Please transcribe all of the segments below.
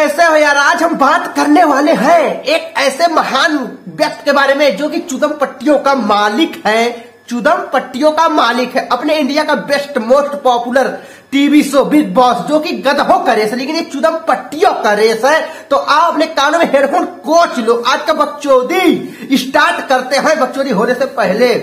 कैसे हो यार, आज हम बात करने वाले हैं एक ऐसे महान व्यक्ति के बारे में जो कि चुदम पट्टियों का मालिक है। चुदम पट्टियों का मालिक है। अपने इंडिया का best most popular TV show Bigg Boss जो कि गधों का रेस है, लेकिन ये चुदम पट्टियों का रेस है। तो आओ अपने कानों में हेडफोन कोच लो। आज का बकचोदी स्टार्ट करते हैं। बकचोदी होने से पहले,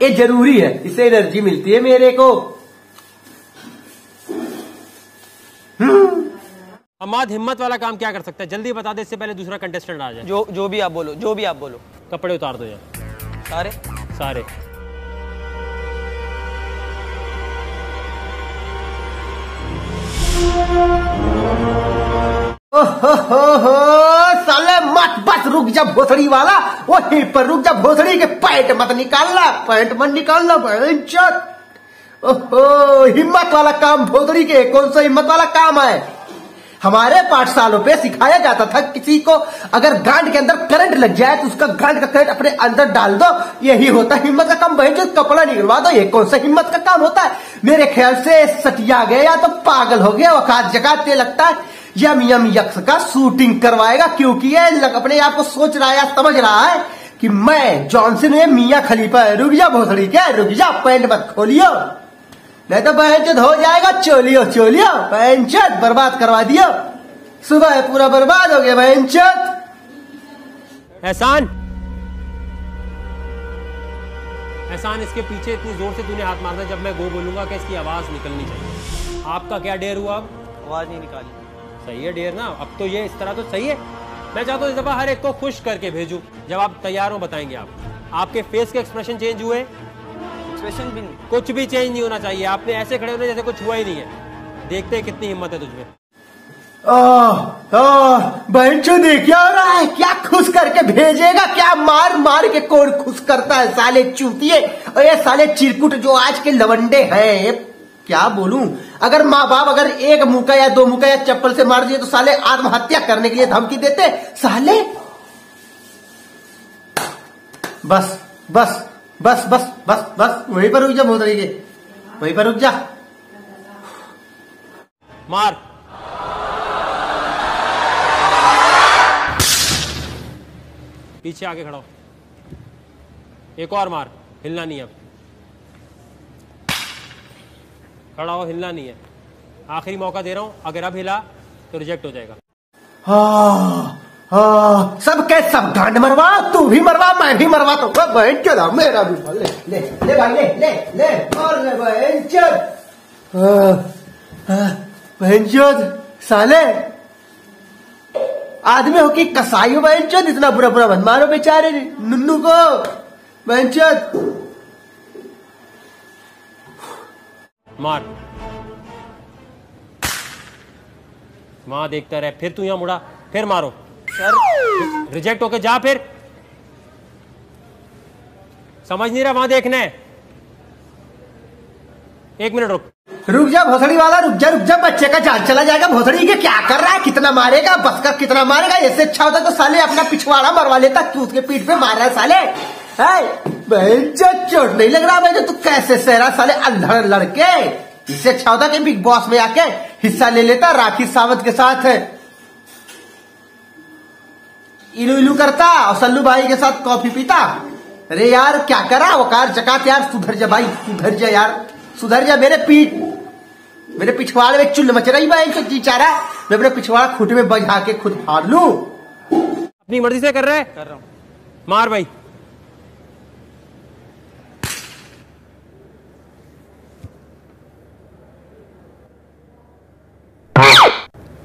ये ज़रूरी है इससे एनर्जी मिलती है मेरे को। हमाद हिम्मत वाला काम क्या कर सकता है? जल्दी बता दे इससे पहले दूसरा कंटेस्टेंट आ जाए। जो जो भी आप बोलो जो भी आप बोलो। कपड़े उतार दो यार। सारे? सारे। साले मत बस रुक जा भोसड़ी वाला। वहीं पर रुक जा भोसड़ी के पैंट मत निकालना पैंट मत निकालना भयंकर ओहो, हिम्मत वाला काम भोसड़ी के, कौन सा हिम्मत वाला काम है? हमारे पाठशालों पे सिखाया जाता था किसी को अगर गांड के अंदर करंट लग जाए तो उसका गांड का करंट अपने अंदर डाल दो। यही होता है हिम्मत का काम। बहन जो, कपड़ा निकलवा दो, ये कौन सा हिम्मत का काम होता है? मेरे ख्याल से सटिया गया या तो पागल हो गया वकात जगाते लगता है। यम यम यक्ष का शूटिंग करवाएगा, क्योंकि ये अपने आप को सोच रहा है या समझ रहा है कि मैं जॉनसन में मियाँ खलीफा है भोसड़ी क्या रुक जा पैंट मत खोलियो। नहीं तो बहनचोद हो जाएगा चोलियो चोलियो बहनचोद बर्बाद करवा दियो। सुबह पूरा बर्बाद हो गया बहनचोद एहसान। एहसान इसके पीछे इतनी ज़ोर से तूने हाथ मारना जब मैं गो बोलूँगा कि इसकी आवाज़ निकलनी चाहिए। आपका क्या डेयर हुआ अब? आवाज़ नहीं निकाली। सही है डेयर ना? अब तो ये इस तरह तो सही है। मैं चाहता हूँ इस दफ़ा हर एक को खुश करके भेजूं। जब आप तैयार हो बताएँगे आप। आपके फेस के एक्सप्रेशन चेंज हुए। एक्सप्रेशन भी नहीं। कुछ भी चेंज नहीं होना चाहिए। आपने ऐसे खड़े होने जैसे कुछ हुआ ही नहीं है। देखते हैं कितनी हिम्मत है तुझमें बहनचोद ये क्या हो रहा है? क्या खुश करके भेजेगा? क्या मार मार के कौन खुश करता है? साले चूतिए और ये साले चिरकुट जो आज के लवंडे हैं क्या बोलूँ? अगर माँ बाप अगर एक मुका या दो मुका या चप्पल से मार दिए तो साले आत्महत्या करने के लिए धमकी देते? साले? बस बस। बस बस बस बस वहीं पर रुक जा बहुत तरीके वहीं पर रुक जा। मार। पीछे आके खड़ा हो। एक और मार। हिलना नहीं है अब। खड़ा हो हिलना नहीं है। आखिरी मौका दे रहा हूँ। अगर अब हिला तो रिजेक्ट हो जाएगा। हाँ, हाँ, सब के सब गांड मरवा तू भी मरवा मैं भी मरवा तो बहन मेरा भी ले ले ले भाई ले ले ले और ले बहन चल। बहन चोद साले। आदमी हो कि कसाई हो बहन चोद इतना बुरा बुरा बन मारो बेचारे नुन्नू को। बहन चोद मार। वहाँ देखता रहे फिर तू यहाँ मुड़ा फिर मारो। सर। रिजेक्ट होके जा फिर। समझ नहीं रहा वहाँ देखना। है एक मिनट रुक। रुक जा भोसड़ी वाला रुक जा रुक जा बच्चे का जान चला जाएगा। भोसड़ी के क्या कर रहा है? कितना मारेगा? बस कर कितना मारेगा? इससे अच्छा होता तो साले अपना पिछवाड़ा मरवा लेता क्यों उसके पीठ पे मार रहा है साले। है चोट नहीं लग रहा भाई तू कैसे सहरा साले अंधड़ लड़के। इससे अच्छा होता कि बिग बॉस में आके हिस्सा ले लेता राखी सावंत के साथ। इलू इलू करता और सल्लू भाई के साथ कॉफ़ी पीता। अरे यार क्या करा? वकार चकात यार सुधर जा भाई सुधर जा यार सुधर जा मेरे पीठ। मेरे पिछवाड़े में चुल्ल मच रही भाई तो जी चाह रहा मैं अपने पिछवाड़ा खुट में बजा के खुद फाड़ लू। अपनी मर्ज़ी से कर रहे कर रहा हूँ। मार भाई।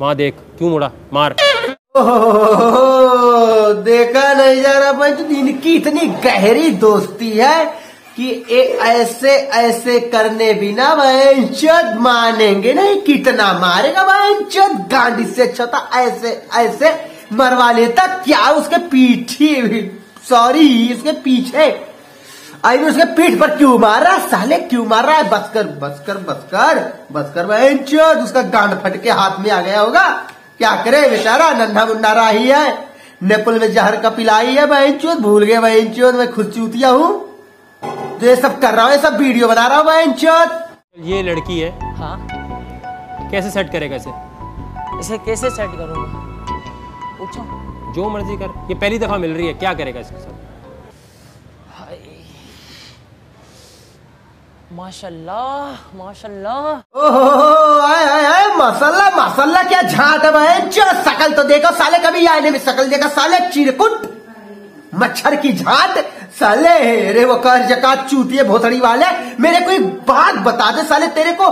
वहाँ देख क्यों मुड़ा? मार। ओहो, देखा नहीं जा रहा भाई तो इनकी इतनी गहरी दोस्ती है कि ए ऐसे ऐसे करने बिना वंचद मानेंगे नहीं, कितना मारेगा वंचद गांडी से अच्छा था, ऐसे ऐसे मरवा लेता, क्या उसके पीछे सॉरी, उसके पीछे? आई उसके पीठ पर क्यों मार? रहा है साले क्यों मार? रहा है बस कर बस कर बस कर बस कर उसका गांड फट के हाथ में आ गया होगा। क्या करे बेचारा? नन्हा मुन्ना राही है। नेपल में जहर का पिलाई है बहन चोत भूल गए बहन चोत मैं खुद चूतिया हूँ। तो ये सब कर रहा हूँ ये सब वीडियो बना रहा हूँ बहन चोत ये लड़की है। हाँ। कैसे सेट करेगा इसे? इसे कैसे सेट करूँगा? पूछो। जो मर्ज़ी कर। ये पहली दफ़ा मिल रही है क्या करेगा इसके साथ? हाय। माशाल्लाह माशाल्लाह। ओहो आए आए आए माशाल्लाह माशाल्लाह क्या झाट है? जो शकल तो देखो, साले कभी आईने में शकल देखा, साले चिरकुट, मच्छर की झाट साले रे वो कर जकात चूतिए भोसड़ी वाले। मेरे को एक बात बता दे, साले तेरे को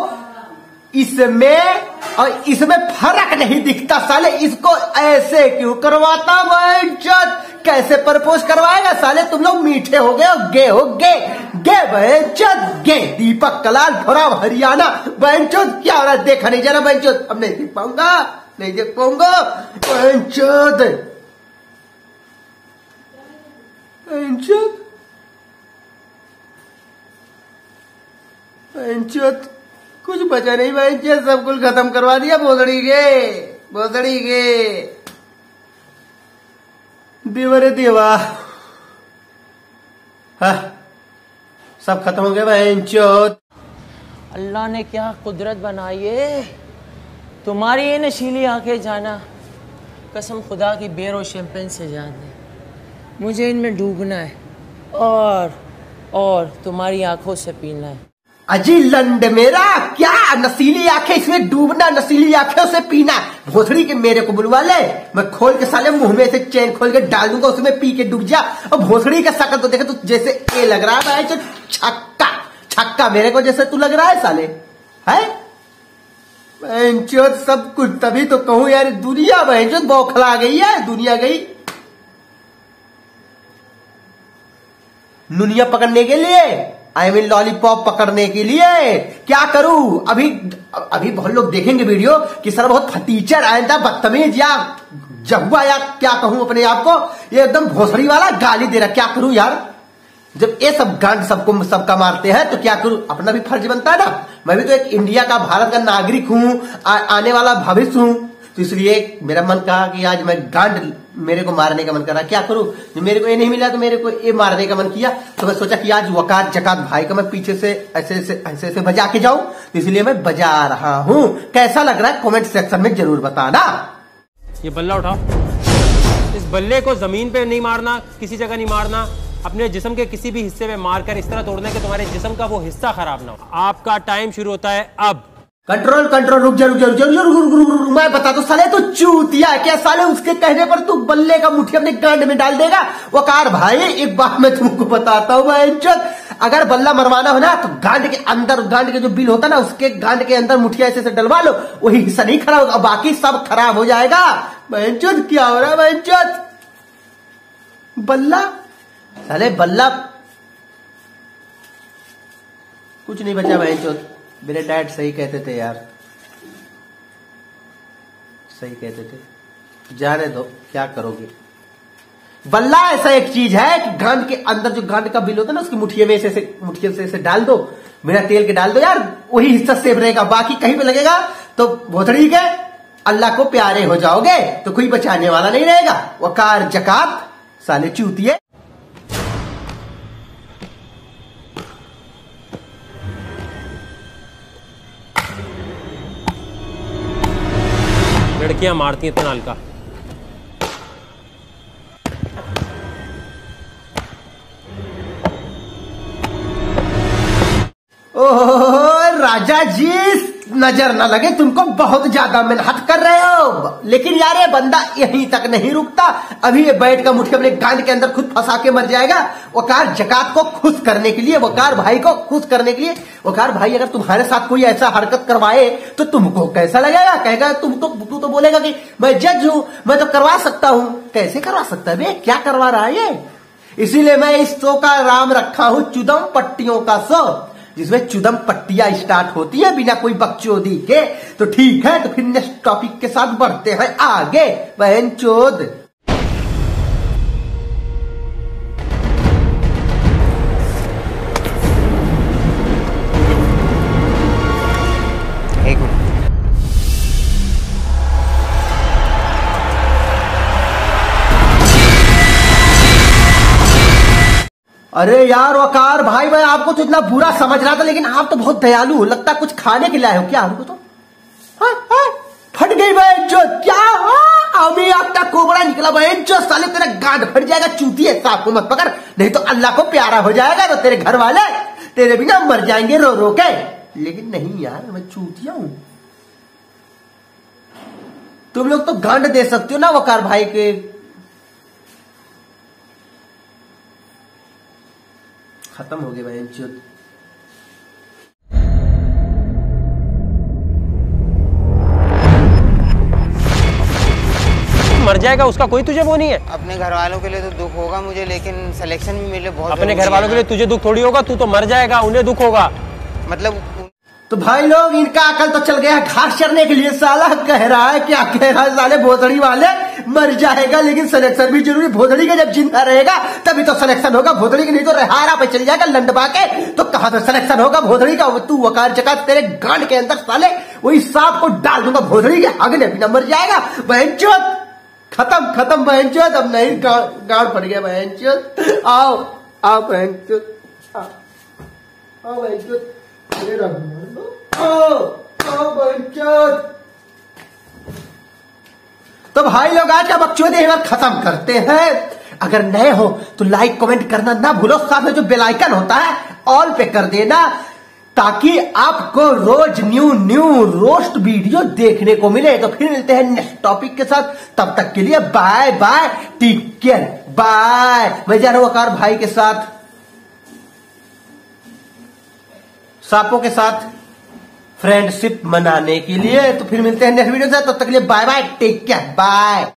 इसमें और इसमें फ़र्क नहीं दिखता, साले इसको ऐसे क्यों करवाता जद कैसे प्रपोज करवाएगा, साले तुम लोग मीठे हो गए हो गे हो गे गे बहनचोद गे दीपक कलाल थोड़ा हरियाणा। बहनचोद क्या हो रहा है देखा नहीं जाना बहनचोद अब नहीं देख पाऊँगा नहीं देख पाऊँगा। बहनचोद बहनचोद बहनचोद कुछ बचा नहीं बहनचोद सब कुछ खत्म करवा दिया भोसड़ी के भोसड़ी के। देवर देवा। हाँ, सब खत्म हो गए अल्लाह ने क्या कुदरत बनाई है? तुम्हारी ये नशीली आँखें जाना। कसम खुदा की बेर और शैम्पेन से जान है। मुझे इनमें डूबना है और और तुम्हारी आँखों से पीना है। अजी लंड मेरा क्या नसीली आँखें इसमें डूबना, नसीली आँखें उसे पीना। भोसड़ी के मेरे को बुलवा ले। मैं खोल के साले मुँह में से चैन खोल के डाल दूँगा, उसमें पी के डूब जा। और भोसड़ी का शकल तो देखे तो जैसे ए लग रहा है छक्का छक्का मेरे को जैसे तू लग रहा है, साले। है? बहनचोद सब कुछ, तभी तो कहूँ, यार, दुनिया बहनचोद बौखला गई है, दुनिया गई। नुनिया पकड़ने के लिए। आई मीन लॉलीपॉप पकड़ने के लिए। क्या करूँ? अभी अभी बहुत लोग देखेंगे वीडियो कि सर बहुत फटीचर आया था बदतमीज या जहुआ या क्या कहूँ अपने आप को। ये एकदम भोसड़ी वाला गाली दे रहा क्या करूँ यार? जब ये सब गांड सबको सबका मारते हैं तो क्या करूँ? अपना भी फ़र्ज़ बनता है ना। मैं भी तो एक इंडिया का भारत का नागरिक हूँ आ, आने वाला भविष्य हूँ। तो इसलिए मेरा मन कहा कि आज मैं गांड मेरे को मारने का मन कर रहा, क्या करूँ? मेरे को ये नहीं मिला तो मेरे को ये मारने का मन किया। तो मैं सोचा कि आज वकार जकात भाई का मैं पीछे से ऐसे ऐसे ऐसे ऐसे बजा के जाऊँ। तो इसलिए मैं बजा रहा हूँ। कैसा लग रहा है? कमेंट सेक्शन में ज़रूर बताना। ये बल्ला उठाओ। इस बल्ले को ज़मीन पे नहीं मारना, किसी जगह नहीं मारना। अपने जिसम के किसी भी हिस्से में मारकर इस तरह तोड़ने के तुम्हारे जिसम का वो हिस्सा खराब ना हो। आपका टाइम शुरू होता है अब। कंट्रोल कंट्रोल रुक जा रुक जा रुक जा, रुक रुक रुक रुक रुक, मैं बता दो, साले तो चूतिया क्या? साले उसके कहने पर तू बल्ले का मुट्ठी अपने गांड में डाल देगा? वकार भाई, एक बात मैं तुमको बताता हूँ, मैं इज़्ज़त। अगर बल्ला मरवाना हो ना तो गांड के अंदर, गांड के जो बिल होता है ना, उसके गांड के अंदर मुठिया ऐसे ऐसे डलवा लो, वही हिस्सा नहीं खराब होगा, बाकी सब खराब हो जाएगा। बहनचोद क्या हो रहा है? बहनचोद बल्ला? साले बल्ला। कुछ नहीं बचा बहनचोद मेरे डैड सही कहते थे यार। सही कहते थे। जाने दो, क्या करोगे? बल्ला ऐसा एक चीज़ है कि गांड के अंदर जो गांड का बिल होता है ना, उसकी मुठिए में ऐसे मुठिए से ऐसे डाल दो। बिना तेल के डाल दो यार, वही हिस्सा सेफ़ रहेगा, बाकी कहीं पे लगेगा तो भोथड़ी है। अल्लाह को प्यारे हो जाओगे तो कोई बचाने वाला नहीं रहेगा। वकार जकात, साले चूतिए। लड़कियाँ मारती हैं तनाल का। ओ राजा जी नज़र न लगे, तुमको बहुत ज़्यादा मेहनत कर रहे हो। लेकिन यार, ये बंदा यहीं तक नहीं रुकता। अभी ये बैठ का मुठ्ठी अपने गांड के अंदर खुद फंसा के मर जाएगा। वकार जकात को खुश करने के लिए वकार भाई को खुश करने के लिए वकार भाई अगर तुम्हारे साथ कोई ऐसा हरकत करवाए तो तुमको कैसा लगेगा? कहेगा तुम तो तू तो बोलेगा कि मैं जज हूँ, मैं तो करवा सकता हूँ। कैसे करवा सकता है क्या करवा रहा है ये? इसीलिए मैं इस शो का नाम रखा हूँ, चुदम पट्टियों का शो। जिसमें चुदम पट्टिया स्टार्ट होती है बिना कोई बकचोदी के तो ठीक है तो फिर नेक्स्ट टॉपिक के साथ बढ़ते हैं आगे। बहन चोद अरे यार वकार भाई मैं आपको तो इतना बुरा समझ रहा था लेकिन आप तो बहुत दयालु हो। लगता है कुछ खाने के लाए हो क्या हमको तो? हाँ, हाँ, फट गई भाई इज़्ज़त। आपका कोबरा निकला बहन जो साले तेरा गांड फट जाएगा चूती है सांप को मत पकड़। नहीं तो अल्लाह को प्यारा हो जाएगा तो तेरे घर वाले तेरे बिना मर जाएँगे रो रो के। लेकिन नहीं यार मैं चूतिया हूँ। तुम लोग तो गांड दे सकते हो ना वकार भाई के? खत्म हो गए बहन चुत मर जाएगा उसका कोई तुझे वो नहीं है। अपने घर वालों के लिए तो दुख होगा मुझे लेकिन सिलेक्शन भी मिले बहुत अपने घर वालों के लिए तुझे दुख थोड़ी होगा तू तो मर जाएगा उन्हें दुख होगा। मतलब तो भाई लोग इनका अकल तो चल गया घास चरने के लिए साला कह रहा है क्या कह रहा है साले भोसड़ी वाले? मर जाएगा, लेकिन सिलेक्शन भी ज़रूरी। भोसड़ी का जब ज़िंदा रहेगा, तभी तो सिलेक्शन होगा। भोसड़ी की नहीं तो रहारा पे चल जाएगा लंडबा के। तो कहाँ से सिलेक्शन होगा? भोसड़ी का तू वकार चका तेरे गांड के अंदर साले। वही सांप को डाल दूँगा भोसड़ी के अगले बिना मर जाएगा। बहन खत्म खत्म, बहन अब नहीं गांड पड़ गया, बहन आओ आओ, बहन आओ आओ, बहन आओ आओ, बहन तो भाई लोग आज का बकचोद बार खत्म करते हैं। अगर नए हो तो लाइक कमेंट करना ना भूलो। साथ में जो बेल आइकन होता है ऑल पे कर देना, ताकि आपको रोज न्यू न्यू रोस्ट वीडियो देखने को मिले। तो फिर मिलते हैं नेक्स्ट टॉपिक के साथ। तब तक के लिए bye bye take care bye मैं जा रहा हूँ आकार भाई के साथ। सांपों के साथ। फ्रेंडशिप मनाने के लिए। तो फिर मिलते हैं नेक्स्ट वीडियो से तब तो तक के लिए bye bye take care bye